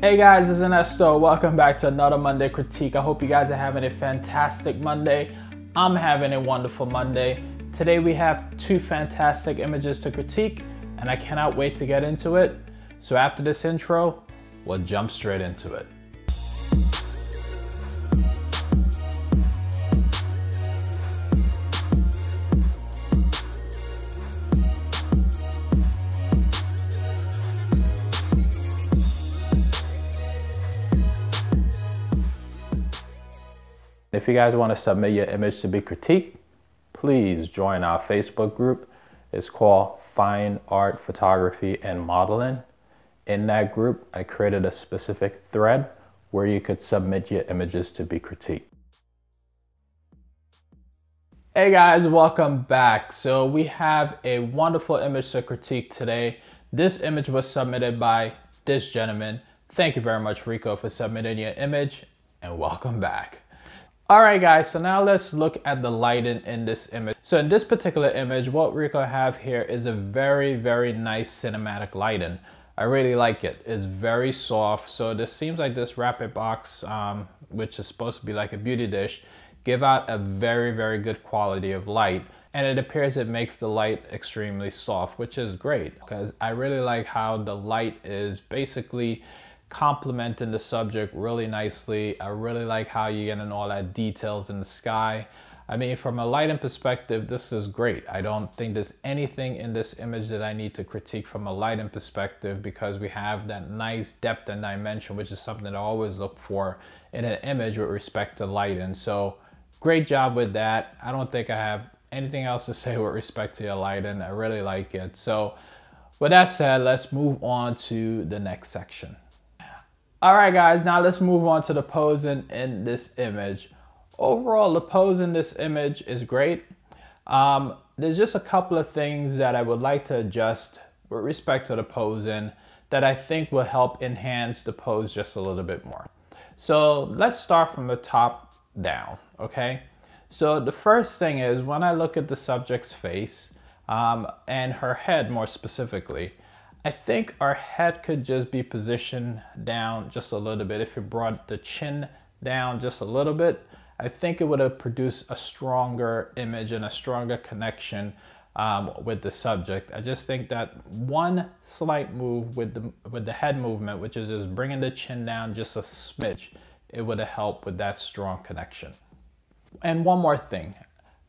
Hey guys, this is Ernesto. Welcome back to another Monday critique. I hope you guys are having a fantastic Monday. I'm having a wonderful Monday. Today we have two fantastic images to critique and I cannot wait to get into it. So after this intro, we'll jump straight into it. If you guys want to submit your image to be critiqued, please join our Facebook group. It's called Fine Art Photography and Modeling. In that group, I created a specific thread where you could submit your images to be critiqued. Hey guys, welcome back. So we have a wonderful image to critique today. This image was submitted by this gentleman. Thank you very much, Rico, for submitting your image and welcome back. All right, guys, so now let's look at the lighting in this image. So in this particular image, what Rico have here is a very, very nice cinematic lighting. I really like it. It's very soft. So this seems like this rapid box, um, which is supposed to be like a beauty dish, give out a very, very good quality of light. And it appears it makes the light extremely soft, which is great because I really like how the light is basically complementing the subject really nicely. I really like how you're getting all that details in the sky. I mean, from a lighting perspective, this is great. I don't think there's anything in this image that I need to critique from a lighting perspective because we have that nice depth and dimension, which is something that I always look for in an image with respect to lighting. So great job with that. I don't think I have anything else to say with respect to your lighting. I really like it. So with that said, let's move on to the next section. All right, guys, now let's move on to the posing in this image. Overall, the pose in this image is great. Um, there's just a couple of things that I would like to adjust with respect to the posing that I think will help enhance the pose just a little bit more. So let's start from the top down, okay? So the first thing is when I look at the subject's face um, and her head more specifically, I think our head could just be positioned down just a little bit. If you brought the chin down just a little bit, I think it would have produced a stronger image and a stronger connection um, with the subject. I just think that one slight move with the, with the head movement, which is just bringing the chin down just a smidge, it would have helped with that strong connection. And one more thing,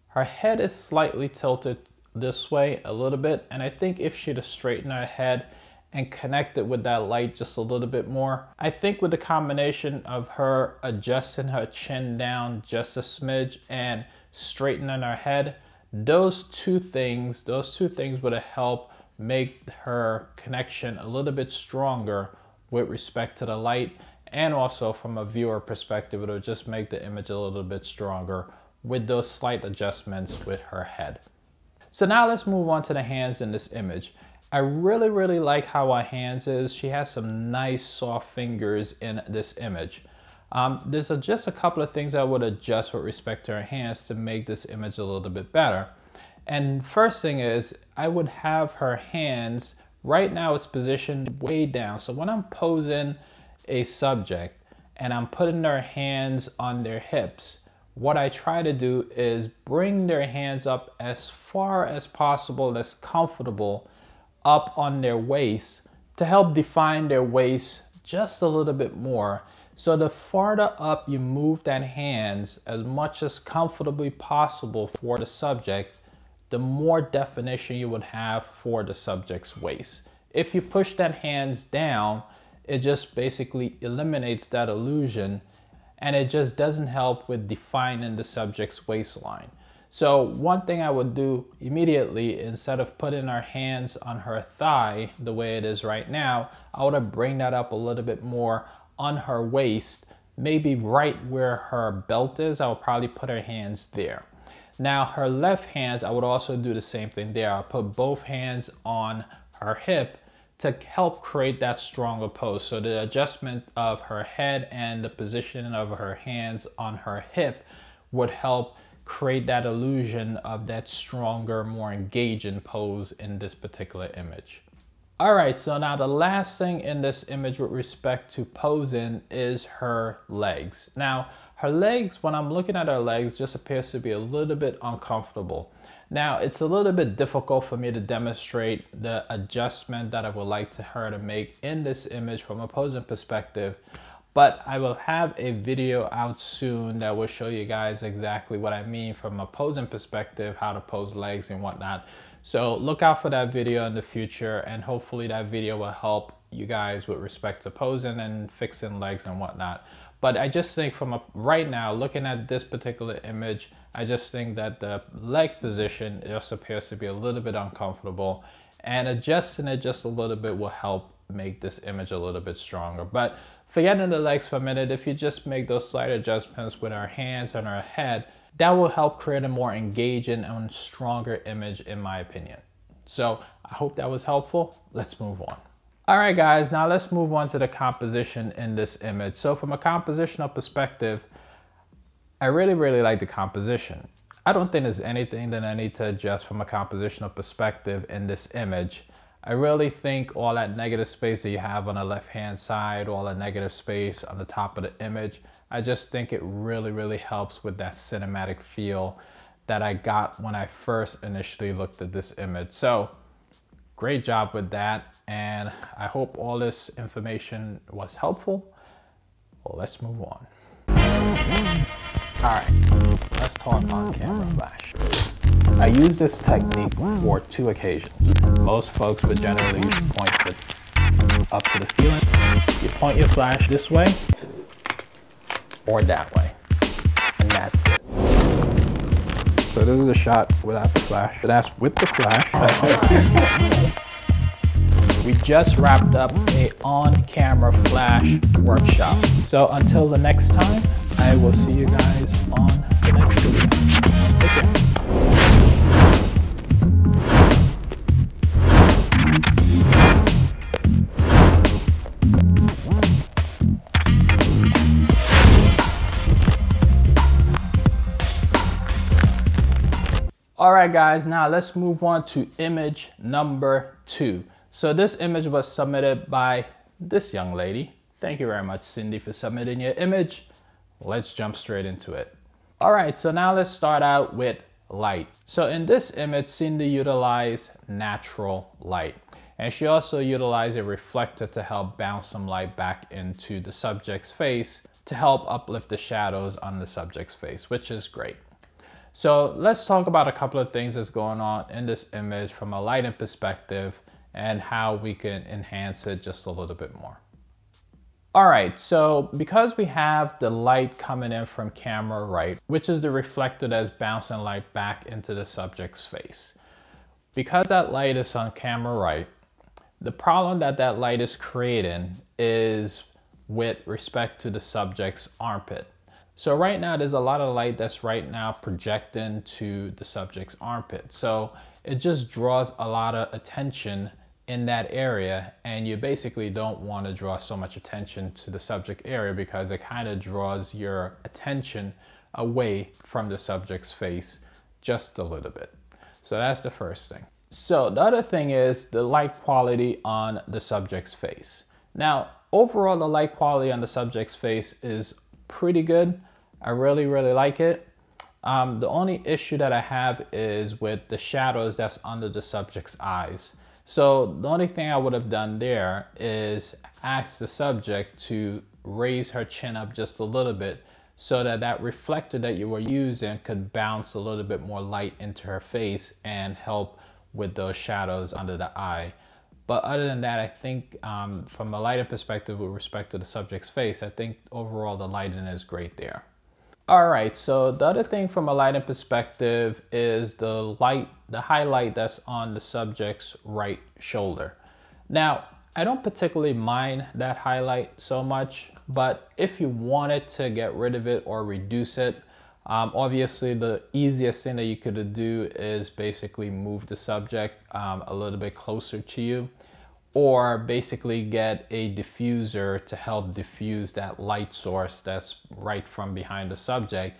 her head is slightly tilted this way a little bit. And I think if she'd have straightened her head and connected with that light just a little bit more, I think with the combination of her adjusting her chin down just a smidge and straightening her head, those two things, those two things would have helped make her connection a little bit stronger with respect to the light and also from a viewer perspective, it'll just make the image a little bit stronger with those slight adjustments with her head. So now let's move on to the hands in this image. I really, really like how her hands is. She has some nice soft fingers in this image. Um, there's a, just a couple of things I would adjust with respect to her hands to make this image a little bit better. And first thing is, I would have her hands, right now it's positioned way down. So when I'm posing a subject and I'm putting their hands on their hips, what I try to do is bring their hands up as far as possible, as comfortable, up on their waist to help define their waist just a little bit more. So the farther up you move that hands as much as comfortably possible for the subject, the more definition you would have for the subject's waist. If you push that hands down, it just basically eliminates that illusion and it just doesn't help with defining the subject's waistline. So one thing I would do immediately, instead of putting our hands on her thigh the way it is right now, I would bring that up a little bit more on her waist, maybe right where her belt is. I would probably put her hands there. Now her left hands, I would also do the same thing there. I'll put both hands on her hip to help create that stronger pose. So the adjustment of her head and the position of her hands on her hip would help create that illusion of that stronger, more engaging pose in this particular image. All right, so now the last thing in this image with respect to posing is her legs. Now, her legs, when I'm looking at her legs, just appears to be a little bit uncomfortable. Now, it's a little bit difficult for me to demonstrate the adjustment that I would like to her to make in this image from a posing perspective, but I will have a video out soon that will show you guys exactly what I mean from a posing perspective, how to pose legs and whatnot. So look out for that video in the future and hopefully that video will help you guys with respect to posing and fixing legs and whatnot. But I just think from a, right now, looking at this particular image, I just think that the leg position just appears to be a little bit uncomfortable and adjusting it just a little bit will help make this image a little bit stronger. But forgetting the legs for a minute, if you just make those slight adjustments with our hands and our head, that will help create a more engaging and stronger image in my opinion. So I hope that was helpful. Let's move on. All right, guys, now let's move on to the composition in this image. So from a compositional perspective, I really, really like the composition. I don't think there's anything that I need to adjust from a compositional perspective in this image. I really think all that negative space that you have on the left-hand side, all the negative space on the top of the image, I just think it really, really helps with that cinematic feel that I got when I first initially looked at this image. So great job with that. And I hope all this information was helpful. Well, let's move on. All right, let's talk on camera flash. I use this technique for two occasions. Most folks would generally point it up to the ceiling. You point your flash this way, or that way. And that's it. So this is a shot without the flash. That's with the flash. we just wrapped up a on-camera flash workshop. So until the next time, I will see you guys on the next video. All right, guys, now let's move on to image number two. So this image was submitted by this young lady. Thank you very much, Cindy, for submitting your image. Let's jump straight into it. All right, so now let's start out with light. So in this image, Cindy utilized natural light. And she also utilized a reflector to help bounce some light back into the subject's face to help uplift the shadows on the subject's face, which is great. So let's talk about a couple of things that's going on in this image from a lighting perspective and how we can enhance it just a little bit more. All right, so because we have the light coming in from camera right, which is the reflector that's bouncing light back into the subject's face. Because that light is on camera right, the problem that that light is creating is with respect to the subject's armpit. So right now there's a lot of light that's right now projecting to the subject's armpit. So it just draws a lot of attention in that area and you basically don't want to draw so much attention to the subject area because it kind of draws your attention away from the subject's face just a little bit. So that's the first thing. So the other thing is the light quality on the subject's face. Now, overall, the light quality on the subject's face is pretty good. I really, really like it. Um, the only issue that I have is with the shadows that's under the subject's eyes. So the only thing I would have done there is ask the subject to raise her chin up just a little bit so that that reflector that you were using could bounce a little bit more light into her face and help with those shadows under the eye. But other than that, I think um, from a lighting perspective with respect to the subject's face, I think overall the lighting is great there. All right, so the other thing from a lighting perspective is the light, the highlight that's on the subject's right shoulder. Now, I don't particularly mind that highlight so much, but if you wanted to get rid of it or reduce it, um, obviously the easiest thing that you could do is basically move the subject um, a little bit closer to you or basically get a diffuser to help diffuse that light source that's right from behind the subject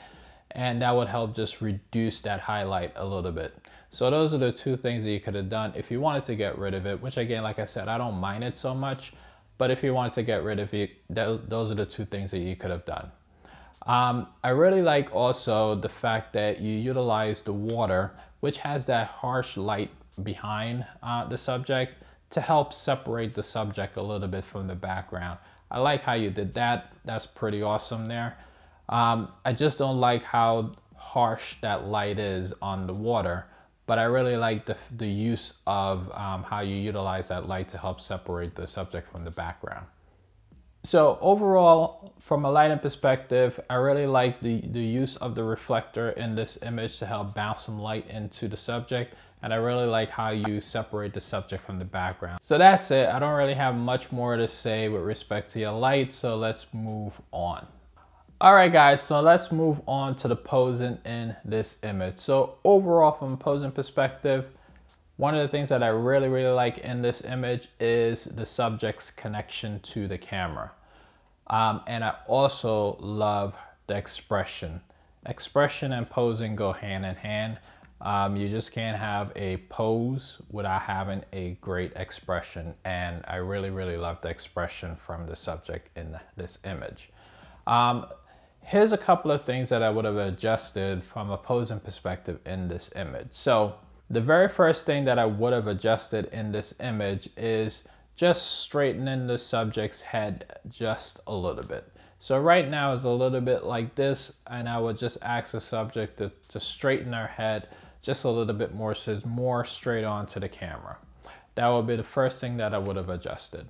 and that would help just reduce that highlight a little bit. So those are the two things that you could have done if you wanted to get rid of it, which again, like I said, I don't mind it so much, but if you wanted to get rid of it, those are the two things that you could have done. Um, I really like also the fact that you utilize the water, which has that harsh light behind uh, the subject to help separate the subject a little bit from the background. I like how you did that. That's pretty awesome there. Um, I just don't like how harsh that light is on the water, but I really like the, the use of um, how you utilize that light to help separate the subject from the background. So overall, from a lighting perspective, I really like the, the use of the reflector in this image to help bounce some light into the subject. And I really like how you separate the subject from the background. So that's it. I don't really have much more to say with respect to your light. So let's move on. All right, guys, so let's move on to the posing in this image. So overall, from a posing perspective, one of the things that I really, really like in this image is the subject's connection to the camera. Um, and I also love the expression. Expression and posing go hand in hand. Um, you just can't have a pose without having a great expression. And I really, really love the expression from the subject in this image. Um, here's a couple of things that I would have adjusted from a posing perspective in this image. So the very first thing that I would have adjusted in this image is just straightening the subject's head just a little bit. So right now it's a little bit like this and I would just ask the subject to, to straighten their head just a little bit more so it's more straight on to the camera. That would be the first thing that I would have adjusted.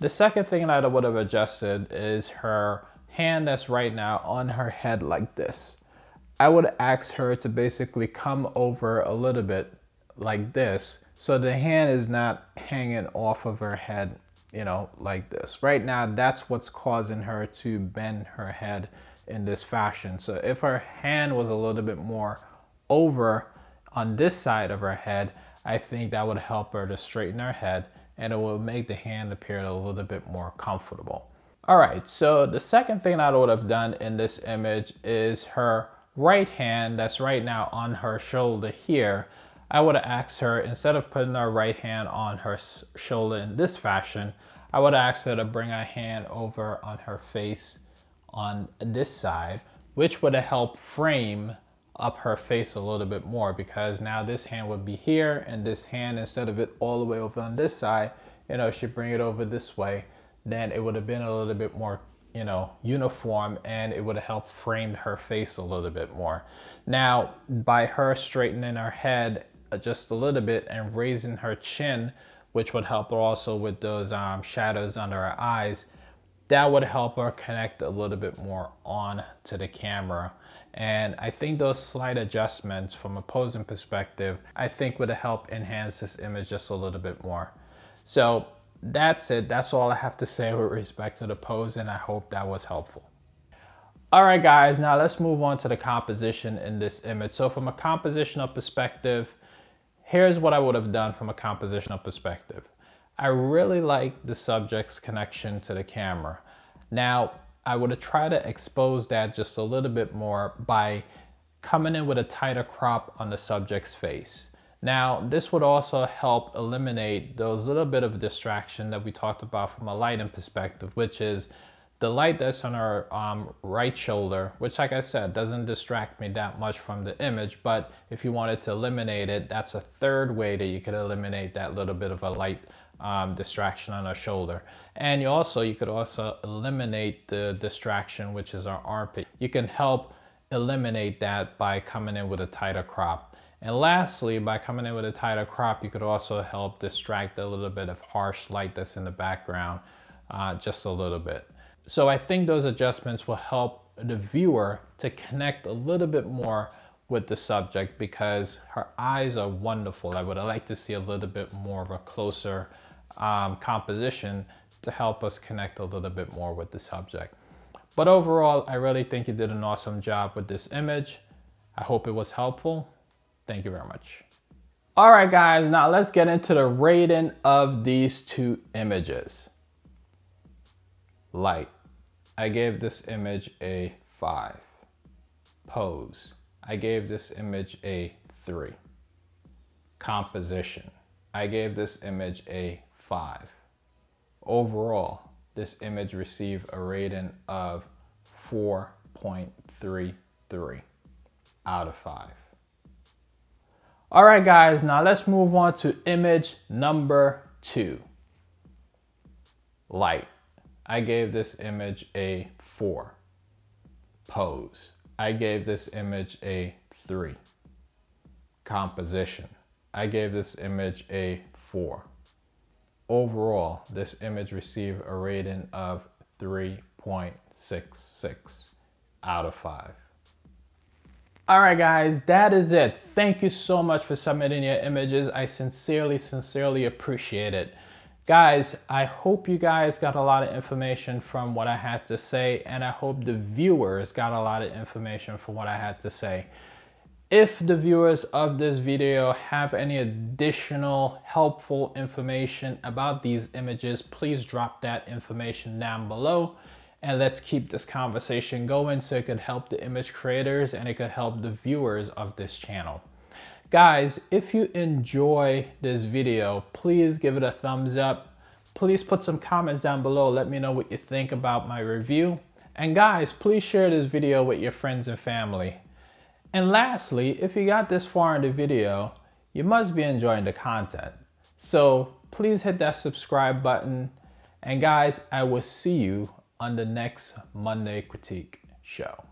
The second thing that I would have adjusted is her hand that's right now on her head like this. I would ask her to basically come over a little bit like this so the hand is not hanging off of her head, you know, like this. Right now, that's what's causing her to bend her head in this fashion. So if her hand was a little bit more over on this side of her head, I think that would help her to straighten her head and it will make the hand appear a little bit more comfortable. All right, so the second thing I would have done in this image is her right hand that's right now on her shoulder here, I would have asked her, instead of putting her right hand on her shoulder in this fashion, I would have asked her to bring her hand over on her face on this side, which would have helped frame up her face a little bit more because now this hand would be here and this hand, instead of it all the way over on this side, you know, she bring it over this way, then it would have been a little bit more you know, uniform and it would have helped frame her face a little bit more. Now, by her straightening her head just a little bit and raising her chin, which would help her also with those um, shadows under her eyes, that would help her connect a little bit more on to the camera. And I think those slight adjustments from a posing perspective, I think would help enhance this image just a little bit more. So that's it. That's all I have to say with respect to the pose and I hope that was helpful. All right, guys, now let's move on to the composition in this image. So from a compositional perspective, here's what I would have done from a compositional perspective. I really like the subject's connection to the camera. Now, I would tried to expose that just a little bit more by coming in with a tighter crop on the subject's face. Now, this would also help eliminate those little bit of distraction that we talked about from a lighting perspective, which is the light that's on our um, right shoulder, which like I said, doesn't distract me that much from the image, but if you wanted to eliminate it, that's a third way that you could eliminate that little bit of a light um, distraction on our shoulder. And you also, you could also eliminate the distraction, which is our armpit. You can help eliminate that by coming in with a tighter crop. And lastly, by coming in with a tighter crop, you could also help distract a little bit of harsh light that's in the background, uh, just a little bit. So I think those adjustments will help the viewer to connect a little bit more with the subject because her eyes are wonderful. I would like to see a little bit more of a closer um, composition to help us connect a little bit more with the subject. But overall, I really think you did an awesome job with this image. I hope it was helpful. Thank you very much. All right, guys, now let's get into the rating of these two images. Light. I gave this image a five. Pose. I gave this image a 3. Composition. I gave this image a 5. Overall, this image received a rating of 4.33 out of 5. All right, guys, now let's move on to image number two. Light. I gave this image a 4. Pose. I gave this image a 3. Composition. I gave this image a 4. Overall, this image received a rating of 3.66 out of 5. All right, guys, that is it. Thank you so much for submitting your images. I sincerely, sincerely appreciate it. Guys, I hope you guys got a lot of information from what I had to say, and I hope the viewers got a lot of information from what I had to say. If the viewers of this video have any additional helpful information about these images, please drop that information down below and let's keep this conversation going so it could help the image creators and it could help the viewers of this channel. Guys, if you enjoy this video, please give it a thumbs up. Please put some comments down below. Let me know what you think about my review. And guys, please share this video with your friends and family. And lastly, if you got this far in the video, you must be enjoying the content. So please hit that subscribe button. And guys, I will see you on the next Monday Critique show.